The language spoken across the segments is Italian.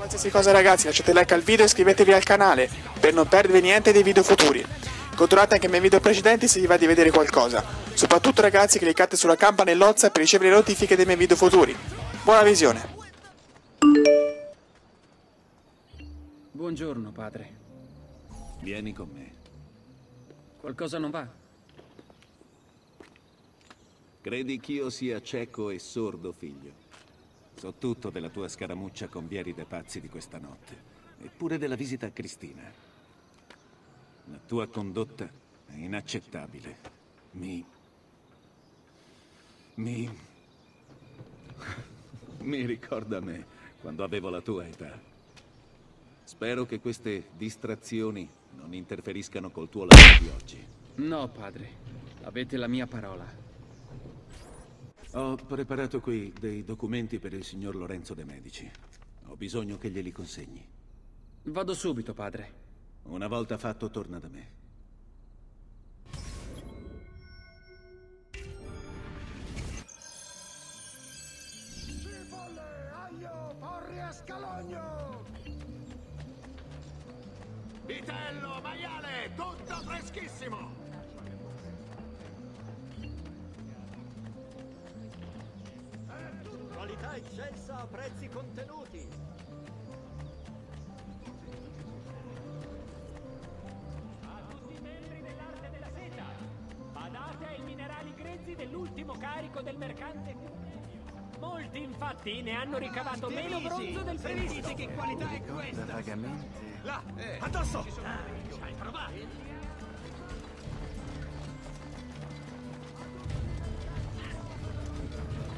qualsiasi cosa ragazzi lasciate like al video e iscrivetevi al canale per non perdervi niente dei video futuri. Controllate anche i miei video precedenti se vi va di vedere qualcosa. Soprattutto ragazzi cliccate sulla campanellozza per ricevere le notifiche dei miei video futuri. Buona visione! Buongiorno, padre. Vieni con me. Qualcosa non va? Credi ch'io sia cieco e sordo, figlio? So tutto della tua scaramuccia con Vieri dei pazzi di questa notte. Eppure della visita a Cristina. La tua condotta è inaccettabile. Mi... Mi... Mi ricorda me, quando avevo la tua età. Spero che queste distrazioni non interferiscano col tuo lavoro di oggi. No, padre. Avete la mia parola. Ho preparato qui dei documenti per il signor Lorenzo De Medici. Ho bisogno che glieli consegni. Vado subito, padre. Una volta fatto, torna da me. Cipolle, aglio, porri e scalogno! Vitello, maiale, tutto freschissimo! Qualità eccelsa a prezzi contenuti. A tutti i membri dell'arte della seta, badate ai minerali grezzi dell'ultimo carico del mercante Molti infatti ne hanno ricavato meno bronzo del previsto. che qualità è questa? Vagamente. Là, addosso! Hai provato?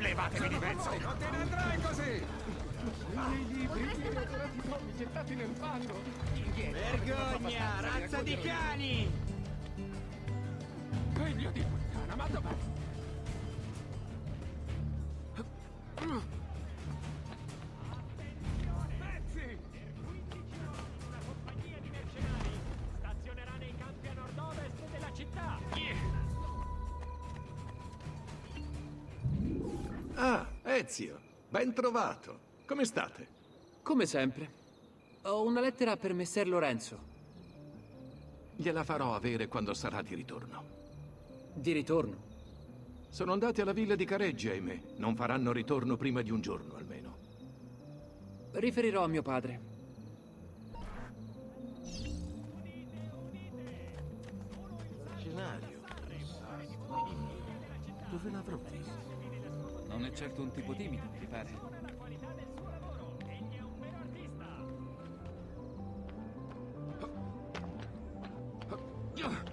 Levatevi di mezzo! Non te ne andrai così! Vergogna, razza di cani! Figlio di puttana, ma dov'è? Ah, Ezio, ben trovato. Come state? Come sempre. Ho una lettera per messer Lorenzo. Gliela farò avere quando sarà di ritorno. Di ritorno. Sono andati alla villa di Careggi, ahimè. Non faranno ritorno prima di un giorno, almeno. Riferirò a mio padre. Scenario. Dove l'avrò visto? Non è certo un tipo timido, ti pare? Gloriosa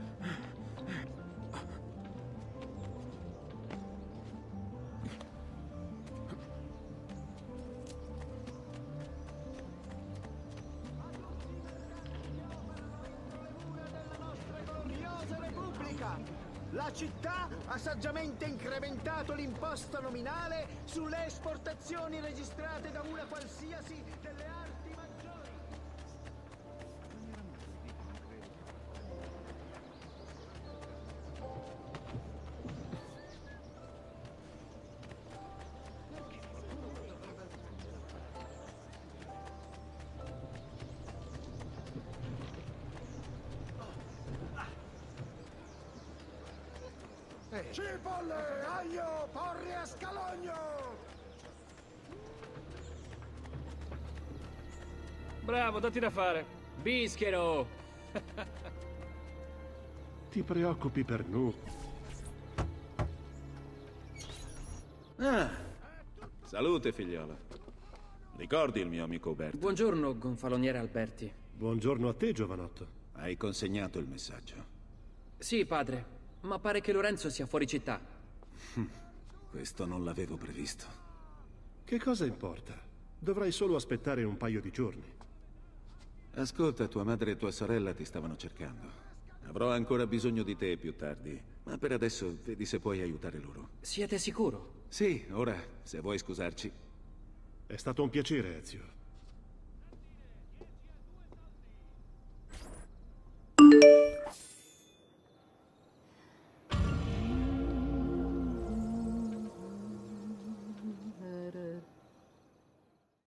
La città ha saggiamente incrementato l'imposta nominale sulle esportazioni registrate da una qualsiasi delle arti Cipolle, aglio, porri e scalogno! Bravo, datti da fare. Bischero! Ti preoccupi per Nu. Ah, salute, figliola. Ricordi il mio amico Uberto? Buongiorno, gonfaloniere Alberti. Buongiorno a te, giovanotto. Hai consegnato il messaggio. Sì, padre, ma pare che Lorenzo sia fuori città. Questo non l'avevo previsto. Che cosa importa? Dovrai solo aspettare un paio di giorni. Ascolta, tua madre e tua sorella ti stavano cercando. Avrò ancora bisogno di te più tardi, ma per adesso vedi se puoi aiutare loro. Siete sicuro? Sì, ora, se vuoi scusarci. È stato un piacere, Ezio.